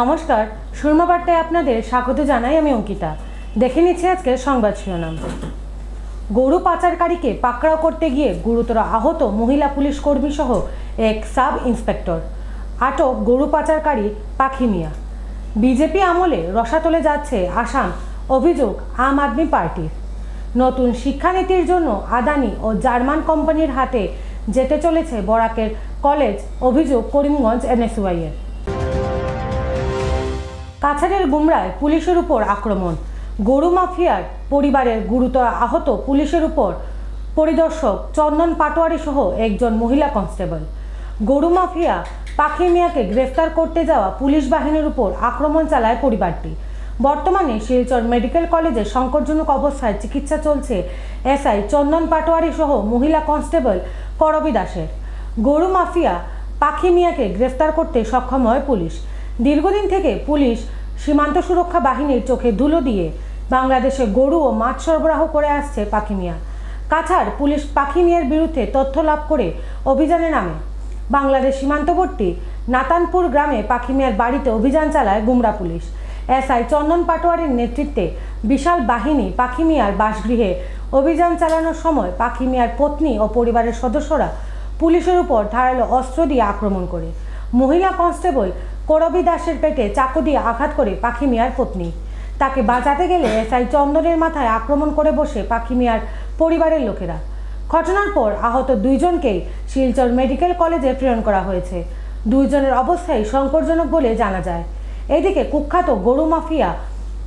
নমস্কার সুরমাবার্তায় আপনাদের স্বাগত জানাই আমি অঙ্কিতা। দেখে নিচ্ছি আজকের সংবাদ শিরোনাম। গরু পাচারকারীকে পাকড়াও করতে গিয়ে গুরুতর আহত মহিলা পুলিশ কর্মী সহ এক সাব ইন্সপেক্টর। আটক গরু পাচারকারী পাখি মিয়া। বিজেপি আমলে রসাতলে যাচ্ছে আসাম, অভিযোগ আম আদমি পার্টির। নতুন শিক্ষানীতির জন্য আদানি ও জার্মান কোম্পানির হাতে যেতে চলেছে বরাকের কলেজ, অভিযোগ করিমগঞ্জ এনএসওয়াইয়ের কাছাড়ের গুমরায় পুলিশের উপর আক্রমণ। গরু মাফিয়ার পরিবারের গুরুতর আহত পুলিশের উপর পরিদর্শক চন্দন পাটোয়ারি সহ একজন মহিলা কনস্টেবল। গরু মাফিয়া পাখি মিয়াকে গ্রেফতার করতে যাওয়া পুলিশ বাহিনীর উপর আক্রমণ চালায় পরিবারটি। বর্তমানে শিলচর মেডিকেল কলেজে সংকটজনক অবস্থায় চিকিৎসা চলছে এসআই চন্দন পাটোয়ারি সহ মহিলা কনস্টেবল করবি দাসের। গরু মাফিয়া পাখি মিয়াকে গ্রেফতার করতে সক্ষম হয় পুলিশ। দীর্ঘদিন থেকে পুলিশ সীমান্ত সুরক্ষা বাহিনীর চোখে ধুলো দিয়ে বাংলাদেশে গরু ও মাছ সরবরাহ করে আসছে পাখি মিয়া। কাছাড় পুলিশ পাখি মিয়ার বিরুদ্ধে তথ্য লাভ করে অভিযানে নামে বাংলাদেশ সীমান্তবর্তী নাতানপুর গ্রামে পাখি মিয়ার বাড়িতে অভিযান চালায় গুমরা পুলিশ। এসআই চন্দন পাটোয়ারির নেতৃত্বে বিশাল বাহিনী পাখি মিয়ার বাসগৃহে অভিযান চালানোর সময় পাখি মিয়ার পত্নী ও পরিবারের সদস্যরা পুলিশের উপর ধারালো অস্ত্র দিয়ে আক্রমণ করে। মহিলা কনস্টেবল করবি দাসের পেটে চাকু দিয়ে আঘাত করে পাখি মিয়ার পত্নী। তাকে বাঁচাতে গেলে এসআই চন্দনের মাথায় আক্রমণ করে বসে পাখি মিয়ার পরিবারের লোকেরা। ঘটনার পর আহত দুইজনকেই শিলচর মেডিকেল কলেজে প্রেরণ করা হয়েছে। দুইজনের অবস্থাই সংকটজনক বলে জানা যায়। এদিকে কুখ্যাত গরু মাফিয়া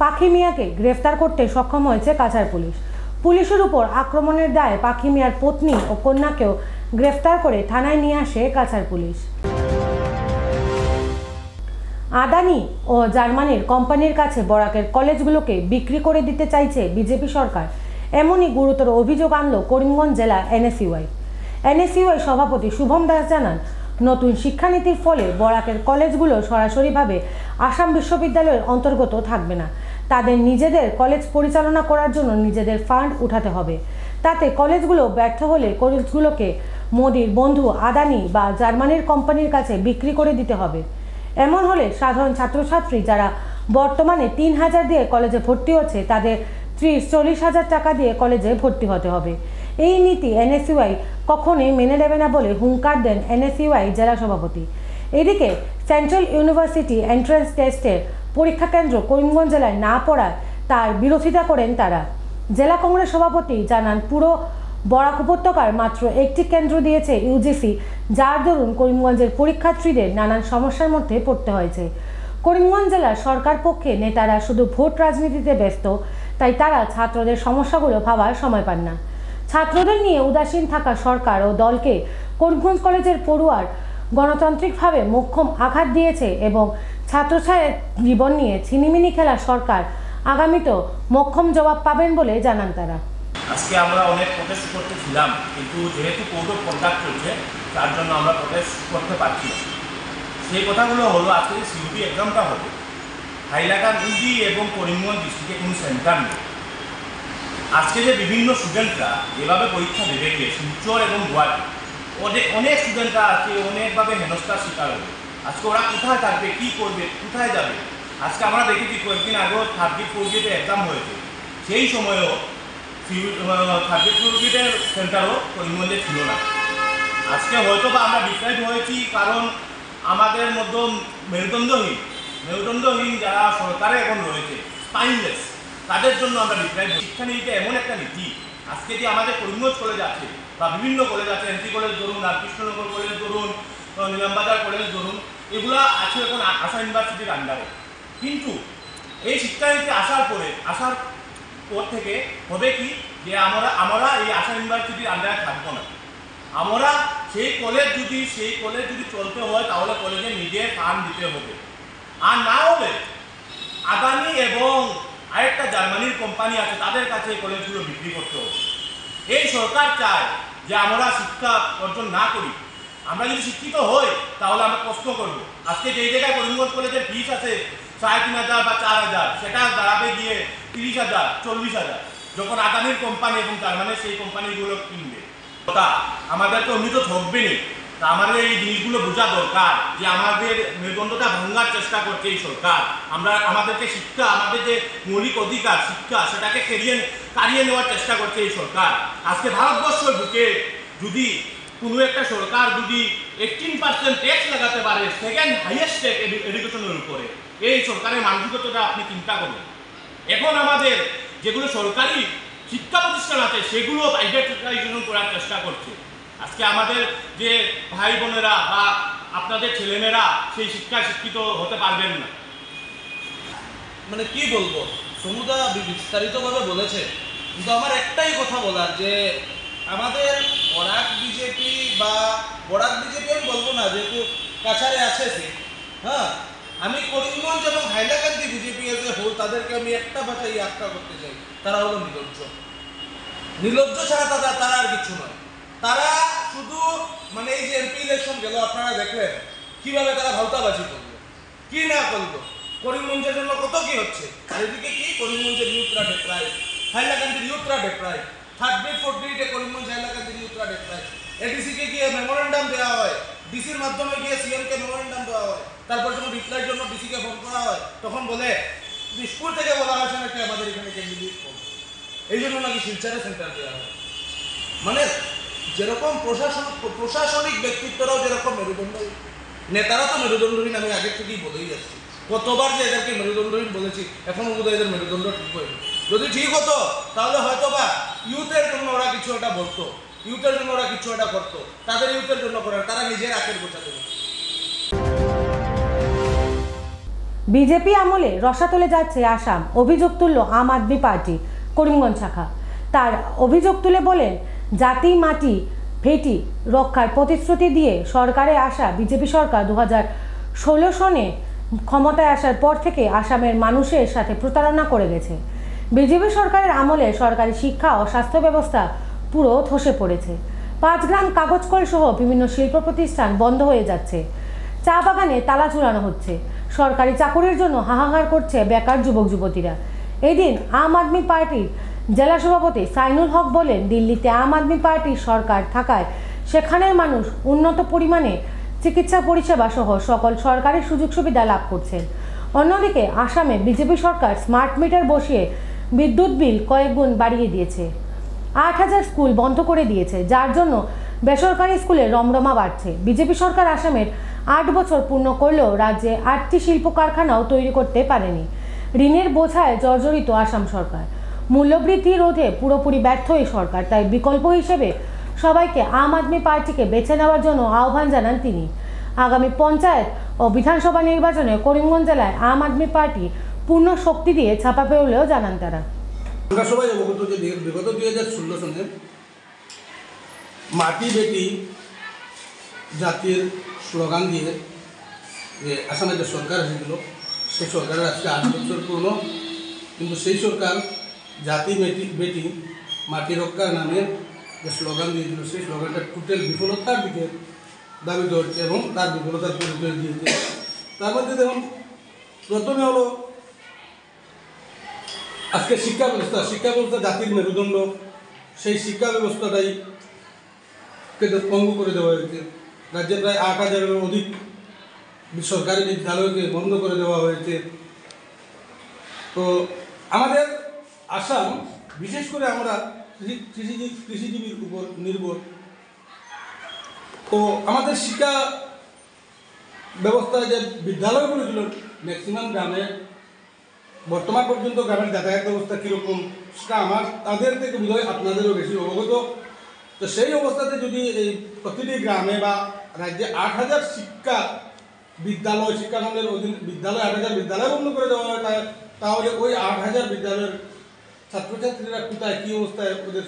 পাখি মিয়াকে গ্রেফতার করতে সক্ষম হয়েছে কাছাড় পুলিশ। পুলিশের উপর আক্রমণের দায়ে পাখি মিয়ার পত্নী ও কন্যাকেও গ্রেফতার করে থানায় নিয়ে আসে কাছাড় পুলিশ। আদানি ও জার্মানির কোম্পানির কাছে বরাকের কলেজগুলোকে বিক্রি করে দিতে চাইছে বিজেপি সরকার। এমনই গুরুতর অভিযোগ আনলো করিমগঞ্জ জেলা এনএসইউআই। এনএসইউআই সভাপতি শুভম দাস জানান, নতুন শিক্ষানীতির ফলে বরাকের কলেজগুলো সরাসরিভাবে আসাম বিশ্ববিদ্যালয়ের অন্তর্গত থাকবে না। তাদের নিজেদের কলেজ পরিচালনা করার জন্য নিজেদের ফান্ড উঠাতে হবে। তাতে কলেজগুলো ব্যর্থ হলে কলেজগুলোকে মোদির বন্ধু আদানি বা জার্মানির কোম্পানির কাছে বিক্রি করে দিতে হবে। এমন হলে সাধারণ ছাত্রছাত্রী যারা বর্তমানে তিন হাজার দিয়ে কলেজে ভর্তি হচ্ছে, তাদের ত্রিশ, চল্লিশ হাজার টাকা দিয়ে কলেজে ভর্তি হতে হবে। এই নীতি এনএসইউআই কখনোই মেনে নেবে না বলে হুঙ্কার দেন এনএসইউআই জেলা সভাপতি। এদিকে সেন্ট্রাল ইউনিভার্সিটি এন্ট্রান্স টেস্টের পরীক্ষা কেন্দ্র করিমগঞ্জ জেলায় না পড়ায় তার বিরোধিতা করেন তারা। জেলা কংগ্রেস সভাপতি জানান, পুরো বরাক উপত্যকার মাত্র একটি কেন্দ্র দিয়েছে ইউজিসি যার দরুন করিমগঞ্জের পরীক্ষার্থীদের নানান সমস্যার মধ্যে পড়তে হয়েছে। করিমগঞ্জ জেলার সরকার পক্ষে নেতারা শুধু ভোট রাজনীতিতে ব্যস্ত, তাই তারা ছাত্রদের সমস্যাগুলো ভাবার সময় পান না। ছাত্রদের নিয়ে উদাসীন থাকা সরকার ও দলকে করিমগঞ্জ কলেজের পড়ুয়ার গণতান্ত্রিকভাবে মোক্ষম আঘাত দিয়েছে এবং ছাত্রছাত্রের জীবন নিয়ে ছিনিমিনি খেলা সরকার আগামীতেও মোক্ষম জবাব পাবেন বলে জানান তারা। আজকে আমরা অনেক প্রটেস্ট করতেছিলাম কিন্তু যেহেতু কোর্ট অফ কন্ডাক্ট চলছে তার জন্য আমরা প্রটেস্ট করতে পারছি না। সেই কথাগুলো হলো, আজকে যে সিউটি এক্সামটা হবে হাইলাকান্দি এবং করিমগঞ্জ ডিস্ট্রিক্টে কোনো সেন্টার নেই। আজকে যে বিভিন্ন স্টুডেন্টরা যেভাবে পরীক্ষা দেবে গিয়ে শিলচর এবং গুয়াহাটি অনেক অনেক স্টুডেন্টরা আজকে অনেকভাবে হেনস্থার শিকার হবে আজকে ওরা কোথায় থাকবে, কী করবে, কোথায় যাবে? আজকে আমরা দেখেছি কয়েকদিন আগেও থার্ড গ্রেড ফোর গ্রেডে এক্সাম হয়েছে। সেই সময়েও থার্ড গ্রেড ফোর গ্রেডের সেন্টারও করিমগঞ্জে ছিল না। আজকে হয়তো বা আমরা ডিপ্রাইভ হয়েছি কারণ আমাদের মধ্যে মেরুদণ্ডহীন মেরুদণ্ডহীন যারা সরকারে এখন রয়েছে স্পাইনলেস তাদের জন্য আমরা ডিপ্রাইভ শিক্ষানীতিটা এমন একটা নীতি, আজকে যে আমাদের করিমগঞ্জ কলেজ আছে বা বিভিন্ন কলেজ আছে এনসি কলেজ ধরুন, রামকৃষ্ণনগর কলেজ ধরুন নিলামবাজার কলেজ ধরুন, এগুলো আছে এখন আশা ইউনিভার্সিটির আন্ডারে কিন্তু এই শিক্ষানীতি আসার পরে, আসার পর থেকে হবে কি যে আমরা আমরা এই আশা ইউনিভার্সিটির আন্ডারে থাকব না। আমরা সেই কলেজ যদি, সেই কলেজ যদি চলতে হয়, তাহলে কলেজে নিজে ফান্ড দিতে হবে। আর না হলে আদানি এবং আরেকটা জার্মানির কোম্পানি আছে, তাদের কাছে এই কলেজগুলো বিক্রি করতে হবে। এই সরকার চায় যে আমরা শিক্ষা অর্জন না করি। আমরা যদি শিক্ষিত হই, তাহলে আমরা প্রশ্ন করব, আজকে যেই জায়গায় করিমগঞ্জ কলেজের ফিস আছে, সাড়ে তিন হাজার বা চার হাজার, সেটা দাঁড়াবে গিয়ে তিরিশ হাজার, চল্লিশ হাজার, যখন আদানির কোম্পানি এবং জার্মানির সেই কোম্পানিগুলো কিনবে। কথা আমাদেরকে উন্নীত ঠকবেনি তা আমাদের এই জিনিসগুলো বোঝা দরকার যে আমাদের মেরুদণ্ডটা ভাঙার চেষ্টা করছে এই সরকার। আমরা আমাদেরকে শিক্ষা, আমাদের যে মৌলিক অধিকার, শিক্ষা, সেটাকে কেড়িয়ে কারিয়ে নেওয়ার চেষ্টা করছে এই সরকার। আজকে ভারতবর্ষের বুকে যদি কোনো একটা সরকার যদি এইটিন পার্সেন্ট ট্যাক্স লাগাতে পারে সেকেন্ড হাইয়েস্ট এডুকেশনের উপরে, এই সরকারের মানসিকতাটা আপনি চিন্তা করুন। এখন আমাদের যেগুলো সরকারি শিক্ষা প্রতিষ্ঠান আছে, সেগুলো প্রাইভেটাইজেশন করার চেষ্টা করছে। আজকে আমাদের যে ভাই বোনেরা বা আপনাদের ছেলেমেয়েরা সেই শিক্ষায় শিক্ষিত হতে পারবেন না। মানে কি বলব? সমুদা বিস্তারিতভাবে বলেছে। কিন্তু আমার একটাই কথা বলার যে আমাদের বরাক বিজেপি বা বরাক বিজেপি আমি বলব না, যেহেতু কাছারে আছে সে। হ্যাঁ? আমি করিমগঞ্জ এবং হাইলাকান্দি বিজেপি এসে হোল, তাদেরকে আমি একটা ভাষায় আখ্যা করতে চাই। তারা হলো নির্লজ্জ নির্লজ্জ ছাড়া তারা তারা আর কিছু নয়। তারা শুধু মানে এই যে এমপি ইলেকশন গেল, আপনারা দেখলেন, কীভাবে তারা ভাওতাবাজি করল, কি না করল, করিমগঞ্জের জন্য কত কি হচ্ছে? এদিকে কি? করিমগঞ্জের ইউথরা ডেকরায় হাইলাকান্দির ইউথরা ডেকরায় থার্ড গ্রেড ফোর্থ গ্রেডে করিমগঞ্জ, হাইলাকান্দির ইউথরা ডেকরায় এডিসিকে গিয়ে মেমোরেন্ডাম দেওয়া হয়? ডিসির মাধ্যমে গিয়ে সিএমকে মেমোরেন্ডাম দেওয়া হয়। তারপর যখন রিপ্লাইয়ের জন্য ডিসিকে ফোন করা হয়, তখন বলে স্কুল থেকে বলা হয়েছে নাকি আমাদের এখানে ক্যান্ডিডেট এই জন্য নাকি শিলচারে সেন্টার দেওয়া হয়। মানে যেরকম প্রশাসন, প্রশাসনিক ব্যক্তিত্বরাও যেরকম মেরুদণ্ড নেতারা তো মেরুদণ্ডহীন, আমি আগের থেকেই বলেই যাচ্ছি। কতবার যে এদেরকে মেরুদণ্ডহীন বলেছি, এখনও বোধহয় এদের মেরুদণ্ড ঠিক হয়নি। যদি ঠিক হতো, তাহলে হয়তো বা ইউথের জন্য ওরা কিছু একটা বলতো। ইউথের জন্য ওরা কিছু একটা করতো। তাদের ইউথের জন্য করার তারা নিজের আখের বোঝা দেবে। বিজেপি আমলে রসাতলে যাচ্ছে আসাম। অভিযোগ তুলল আম আদমি পার্টি, করিমগঞ্জ শাখা। তার অভিযোগ তুলে বলেন, জাতি মাটি ভেটি রক্ষার প্রতিশ্রুতি দিয়ে সরকারে আসা বিজেপি সরকার দু ষোলো সনে ক্ষমতায় আসার পর থেকে আসামের মানুষের সাথে প্রতারণা করে গেছে। বিজেপি সরকারের আমলে সরকারি শিক্ষা ও স্বাস্থ্য ব্যবস্থা পুরো ধসে পড়েছে। পাঁচ গ্রাম কাগজ কল সহ বিভিন্ন শিল্প প্রতিষ্ঠান বন্ধ হয়ে যাচ্ছে। চা বাগানে তালা ঝুলানো হচ্ছে। সরকারি চাকরির জন্য হাহাকার করছে বেকার যুবক যুবতীরা এদিন আম আদমি পার্টির জেলা সভাপতি সাইনুল হক বলেন, দিল্লিতে আম আদমি পার্টির সরকার থাকায় সেখানের মানুষ উন্নত পরিমাণে চিকিৎসা পরিষেবা সহ সকল সরকারি সুযোগ সুবিধা লাভ করছেন। অন্যদিকে আসামে বিজেপি সরকার স্মার্ট মিটার বসিয়ে বিদ্যুৎ বিল কয়েক গুণ বাড়িয়ে দিয়েছে। আট হাজার স্কুল বন্ধ করে দিয়েছে, যার জন্য বেসরকারি স্কুলে রমরমা বাড়ছে। বিজেপি সরকার আসামের আট বছর পূর্ণ করলেও রাজ্যে আটটি শিল্প কারখানাও তৈরি করতে পারেনি। ঋণের বোঝায় জর্জরিত আসাম সরকার। মূল্যবৃদ্ধি রোধে পুরোপুরি ব্যর্থ এই সরকার, তাই বিকল্প হিসেবে সবাইকে আম আদমি পার্টিকে বেছে নেওয়ার জন্য আহ্বান জানান তিনি। আগামী পঞ্চায়েত ও বিধানসভা নির্বাচনে করিমগঞ্জ জেলায় আম আদমি পার্টি পূর্ণ শক্তি দিয়ে ছাপা পেরলেও জানান তারা। সবাই অবগত যে বিগত দুই হাজার ষোলো সনে মাটি বেটি জাতির স্লোগান দিয়ে যে আসামে যে সরকার হয়েছিল, সেই সরকারের আজকে আট বছর পূর্ণ। কিন্তু সেই সরকার জাতি বেটি বেটি মাটি রক্ষার নামে যে স্লোগান দিয়েছিল, সেই স্লোগানটা টোটাল বিফলতার দিকে দাবি করছে এবং তার বিফলতার পরিচয় দিয়েছে। তার মধ্যে দেখুন, প্রথমে হলো আজকে শিক্ষা ব্যবস্থা শিক্ষা ব্যবস্থা জাতির মেরুদণ্ড, সেই শিক্ষা ব্যবস্থাটাই পঙ্গু করে দেওয়া হয়েছে। রাজ্যে প্রায় আট হাজারের অধিক সরকারি বিদ্যালয়কে বন্ধ করে দেওয়া হয়েছে। তো আমাদের আসাম, বিশেষ করে আমরা কৃষি- কৃষিজীবী কৃষিজীবীর উপর নির্ভর। তো আমাদের শিক্ষা ব্যবস্থায় যে বিদ্যালয়গুলো ছিল ম্যাক্সিমাম গ্রামে বর্তমান পর্যন্ত গ্রামের যাতায়াত ব্যবস্থা কীরকম? সেটা আমার, তাদের থেকে বোধহয় আপনাদেরও বেশি অবগত। তো সেই অবস্থাতে যদি এই প্রতিটি গ্রামে বা রাজ্যে আট হাজার শিক্ষা বিদ্যালয় শিক্ষাখণ্ডের অধীন বিদ্যালয়, আট হাজার বিদ্যালয় বন্ধ করে দেওয়া হয় তাহলে ওই আট হাজার বিদ্যালয়ের ছাত্রছাত্রীরা কোথায়, কী অবস্থায় ওদের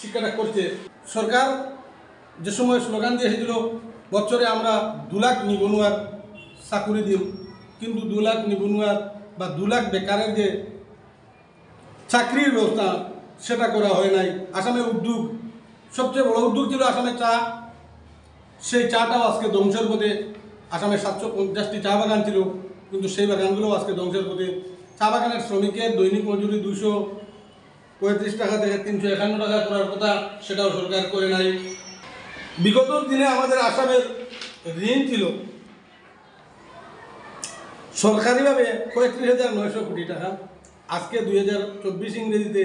শিক্ষাটা করছে? সরকার যে সময় স্লোগান দিয়ে এসেছিল বছরে আমরা দু লাখ নিবনুয়ার চাকুরি দিম। কিন্তু দু লাখ নিবনুয়ার বা দু লাখ বেকারের যে চাকরির ব্যবস্থা, সেটা করা হয় নাই। আসামের উদ্যোগ, সবচেয়ে বড় উদ্যোগ ছিল আসামের চা। সেই চাটাও আজকে ধ্বংসের পথে। আসামে সাতশো পঞ্চাশটি চা বাগান ছিল, কিন্তু সেই বাগানগুলোও আজকে ধ্বংসের পথে। চা বাগানের শ্রমিকের দৈনিক মজুরি দুশো পঁয়ত্রিশ টাকা থেকে তিনশো একান্ন টাকা করার কথা, সেটাও সরকার করে নাই। বিগত দিনে আমাদের আসামের ঋণ ছিল সরকারিভাবে পঁয়ত্রিশ হাজার নয়শো কোটি টাকা। আজকে দুই হাজার চব্বিশ ইংরেজিতে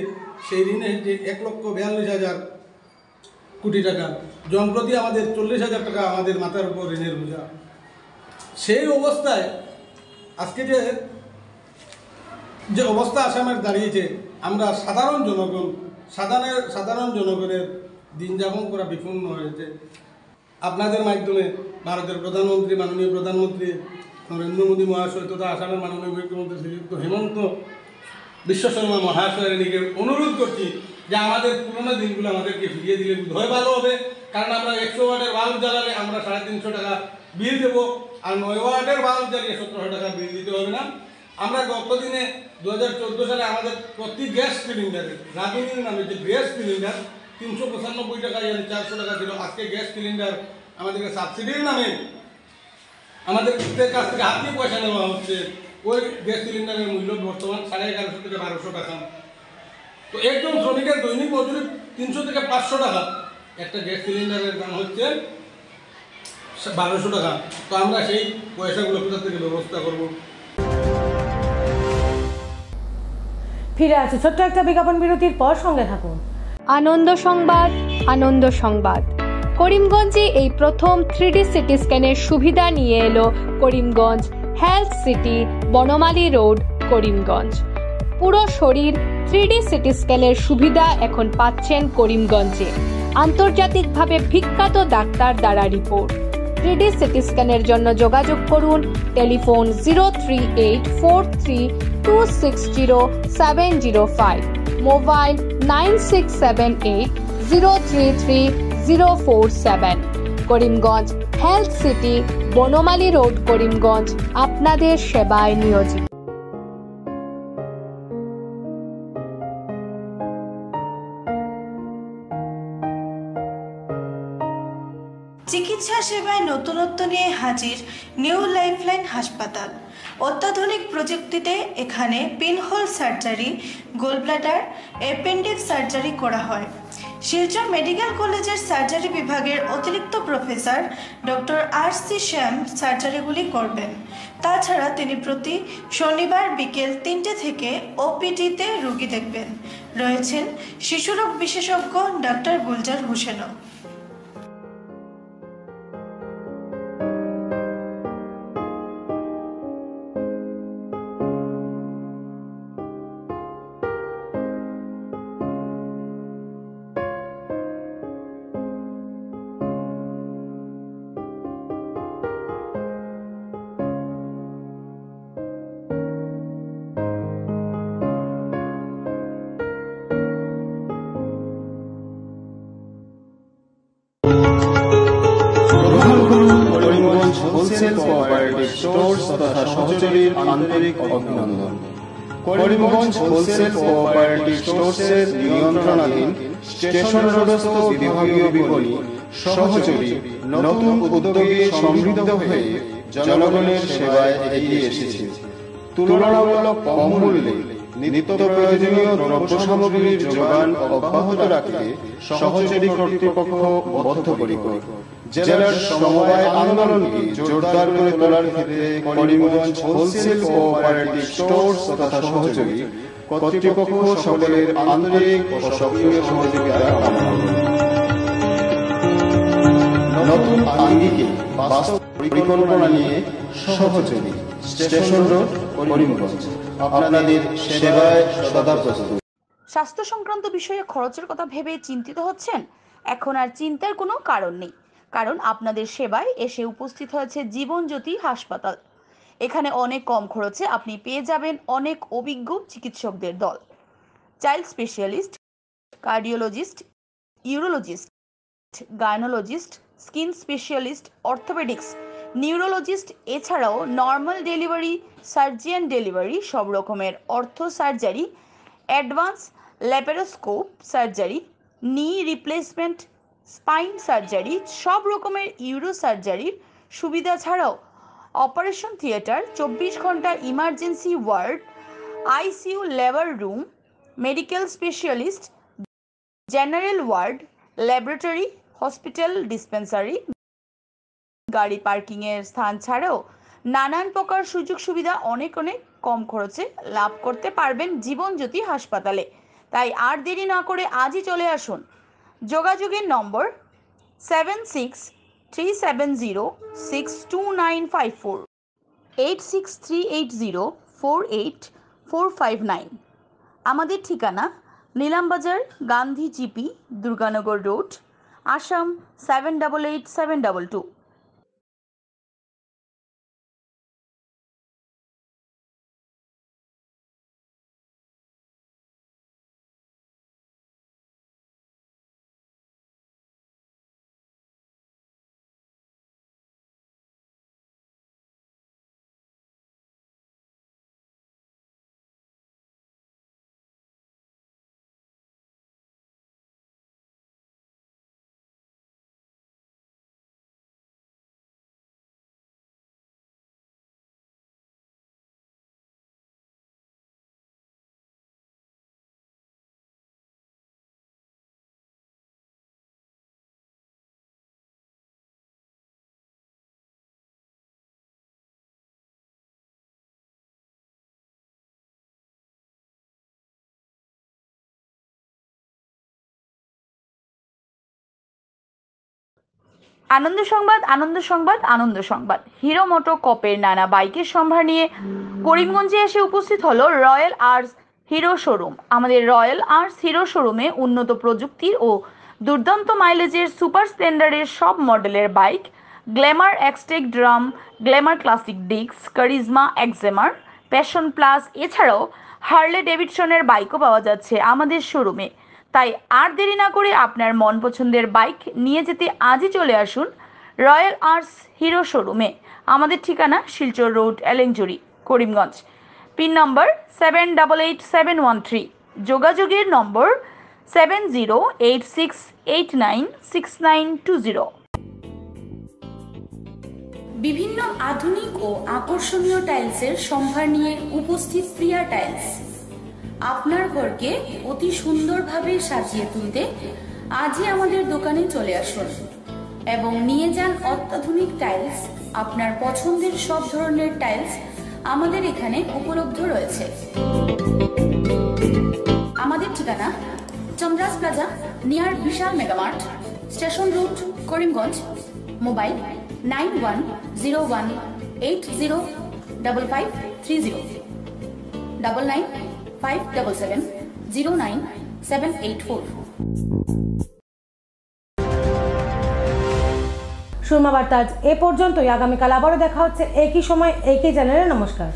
সেই ঋণে হয়েছে এক লক্ষ বিয়াল্লিশ হাজার কোটি টাকা, জনপ্রতি আমাদের চল্লিশ হাজার টাকা আমাদের মাথার উপর ঋণের বোঝা। সেই অবস্থায় আজকে যে যে অবস্থা আসামের দাঁড়িয়েছে, আমরা সাধারণ জনগণ সাধারণের সাধারণ জনগণের দিন যাপন করা বিপন্ন হয়েছে। আপনাদের মাধ্যমে ভারতের প্রধানমন্ত্রী, মাননীয় প্রধানমন্ত্রী নরেন্দ্র মোদী মহাশয় তথা আসামের মাননীয় মুখ্যমন্ত্রী শ্রীযুক্ত হেমন্ত বিশ্ব শর্মা মহাশয়ের নিকে অনুরোধ করছি যে আমাদের পুরোনো দিনগুলো আমাদেরকে ফিরিয়ে দিলে বোধহয় ভালো হবে। কারণ আমরা একশো ওয়াটের বাল্ব জ্বালালে আমরা সাড়ে তিনশো টাকা বিল দেবো আর নয় ওয়াটের বাল্ব জ্বালিয়ে সতেরোশো টাকা বিল দিতে হবে না। আমরা গত দিনে দু হাজার চোদ্দ সালে আমাদের প্রতি গ্যাস সিলিন্ডারে, রাঁধুনির নামে যে গ্যাস সিলিন্ডার, তিনশো পঁচানব্বই টাকা চারশো টাকা ছিল আজকে গ্যাস সিলিন্ডার আমাদেরকে সাবসিডির নামে আমাদের কাছ থেকে হাত দিয়ে পয়সা নেওয়া হচ্ছে। ওই গ্যাস সিলিন্ডারের মূল্য বর্তমান সাড়ে এগারোশো থেকে বারোশো টাকা। তো একজন শ্রমিকের দৈনিক মজুরি তিনশো থেকে পাঁচশো টাকা। একটা গ্যাস সিলিন্ডারের দাম হচ্ছে বারোশো টাকা। তো আমরা সেই পয়সাগুলো কোথা থেকে ব্যবস্থা করব? ফিরে আছি ছোট্ট একটা বিজ্ঞাপন বিরতির পর সঙ্গে থাকুন। আনন্দ সংবাদ আনন্দ সংবাদ। করিমগঞ্জে এই প্রথম থ্রিডি সিটি স্ক্যানের সুবিধা নিয়ে এলো Karimganj health city, Banamali road, Karimganj. পুরো শরীর থ্রিডি সিটি স্ক্যানের সুবিধা এখন পাচ্ছেন করিমগঞ্জে। আন্তর্জাতিকভাবে বিখ্যাত ডাক্তার দ্বারা রিপোর্ট। থ্রিডি সিটি স্ক্যানের জন্য যোগাযোগ করুন, telephone zero three eight four three two six zero seven zero five, mobile nine six seven eight zero three three Karimganj health city, Banamali road, Karimganj, আপনাদের সেবায় নিয়োজিত। চিকিৎসা সেবায় নতুনত্ব নিয়ে হাজির নিউ লাইফলাইন হাসপাতাল। অত্যাধুনিক প্রযুক্তিতে এখানে pinhole surgery, gallbladder, appendix surgery করা হয়। শিলচর মেডিকেল কলেজের সার্জারি বিভাগের অতিরিক্ত professor doctor R C Shyam সার্জারিগুলি করবেন। তাছাড়া তিনি প্রতি শনিবার বিকেল তিনটে থেকে ওপিডিতে রুগী দেখবেন। রয়েছেন শিশুরোগ বিশেষজ্ঞ ডক্টর গুলজার হোসেনও। হোলসেল কোঅপারেটিভ স্টোর্স তথা সহচরীর আন্তরিক অভিনন্দন। করিমগঞ্জ হোলসেল কোঅপারেটিভ স্টোর্সের নিয়ন্ত্রণাধীন স্টেশন রোডস্থ বিভাগীয় বিপণী সহচরী নতুন উদ্যোগে সমৃদ্ধ হয়ে জনগণের সেবায় এগিয়ে এসেছে। তুলনামূলক কম মূল্যে নিত্য প্রয়োজনীয় দ্রব্য সামগ্রীর যোগান অব্যাহত রাখতে সহচরী কর্তৃপক্ষ বদ্ধপরিকর। জেলার সমবায় আন্দোলনকে জোরদার করে তোলার ক্ষেত্রে করিমগঞ্জ হোলসেল কোঅপারেটিভ স্টোর্স তথা সহযোগী কর্তৃপক্ষ সকলের আন্তরিক ও সক্রিয় সহযোগিতা নতুন আঙ্গিকে বাস্তব পরিকল্পনা নিয়ে সহযোগী স্টেশন রোড, করিমগঞ্জ। আপনাদের সেবায় সদা প্রস্তুত। স্বাস্থ্য সংক্রান্ত বিষয়ে খরচের কথা ভেবে চিন্তিত হচ্ছেন? এখন আর চিন্তার কোনো কারণ নেই। কারণ আপনাদের সেবায় এসে উপস্থিত হয়েছে জীবনজ্যোতি হাসপাতাল। এখানে অনেক কম খরচে আপনি পেয়ে যাবেন অনেক অভিজ্ঞ চিকিৎসকদের দল। Child specialist, cardiologist, urologist, gynaecologist, skin specialist, orthopaedics, neurologist, এছাড়াও নর্মাল ডেলিভারি, সার্জিয়ান ডেলিভারি সব রকমের ortho surgery, advance laparoscope surgery, knee replacement spine surgery, সব রকমের ইউরো সার্জারির সুবিধা ছাড়াও অপারেশন থিয়েটার, চব্বিশ ঘণ্টা emergency ward, ICU labour room, medical specialist, general ward, laboratory, hospital dispensary, গাড়ি পার্কিংয়ের স্থান ছাড়াও নানান প্রকার সুযোগ সুবিধা অনেক অনেক কম খরচে লাভ করতে পারবেন জীবনজ্যোতি হাসপাতালে। তাই আর দেরি না করে আজই চলে আসুন যোগাযোগের number seven six three seven zero six two nine five four, eight six three eight zero four eight four five nine. আমাদের ঠিকানা Nilambazar Gandhi GP Durganagar road, Assam seven double eight seven double two. Ananda Sangbad Ananda Sangbad আনন্দ সংবাদ। Hero মোটো কপের নানা বাইকের সম্ভার নিয়ে করিমগঞ্জে এসে উপস্থিত হলো রয়্যাল আর্টস হিরো শোরুম। আমাদের রয়্যাল আর্টস হিরো শোরুমে উন্নত প্রযুক্তির ও দুর্দান্ত মাইলেজের সুপার স্প্লেন্ডারের সব মডেলের bike, Glamour Xtec drum, Glamour classic ডিক্স কারিজমা এক্সেমার প্যাশন প্লাস, এছাড়াও হার্লে ডেভিডসনের বাইকও পাওয়া যাচ্ছে আমাদের শোরুমে। তাই আর দেরি না করে আপনার মন পছন্দের বাইক নিয়ে যেতে আজই চলে আসুন রয়্যাল আর্টস হিরো শোরুমে। আমাদের ঠিকানা Silchar road Elenjuri Karimganj. Pin number seven double eight seven one three যোগাযোগের number seven zero eight six eight nine six nine two zero বিভিন্ন আধুনিক ও আকর্ষণীয় টাইলসের সম্ভার নিয়ে উপস্থিত প্রিয়া টাইলস। আপনার ঘরকে অতি সুন্দরভাবে সাজিয়ে তুলতে আজই আমাদের দোকানে চলে আসুন এবং নিয়ে যান অত্যাধুনিক টাইলস। আপনার পছন্দের সব ধরনের টাইলস আমাদের এখানে উপলব্ধ রয়েছে। আমাদের ঠিকানা Chandras Plaza, near Vishal Megamart station route, Karimganj, mobile nine one zero one eight zero double five three zero. Double nine five double seven zero nine seven eight four Surma বার্তা এ পর্যন্তই। আগামীকাল আবারও দেখা হচ্ছে একই সময়, একই চ্যানেলে নমস্কার।